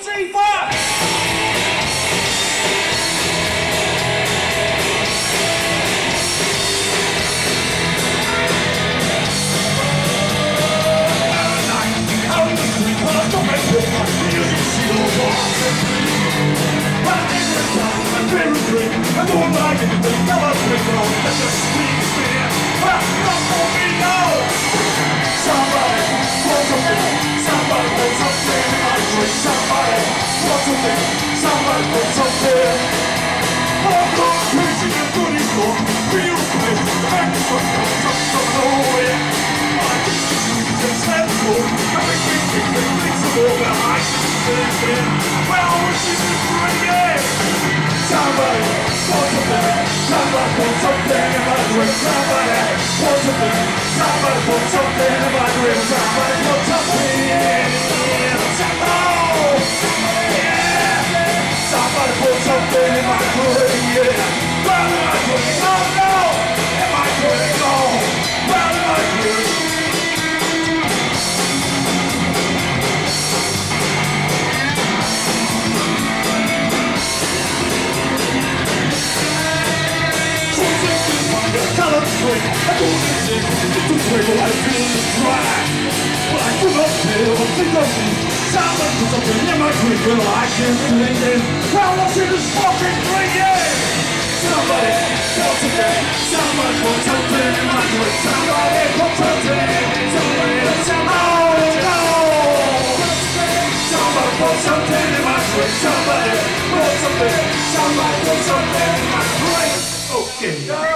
Antifa! I don't like it, but come on, quick, on, let Well. Somebody, want something, somebody want something in my drink. Somebody, want something, somebody want something in my drink. Somebody want something. Somebody put something in my drink, little I feel the dry. But I do not feel a thing of me. Someone put something in my drink, and I can't drink it. Well, what's in this fucking drink, yeah? Somebody, put something, somebody put something in my drink. Somebody put something, somebody put something, oh no! Somebody put something in my drink. Somebody put something, somebody put something in my drink. Okay.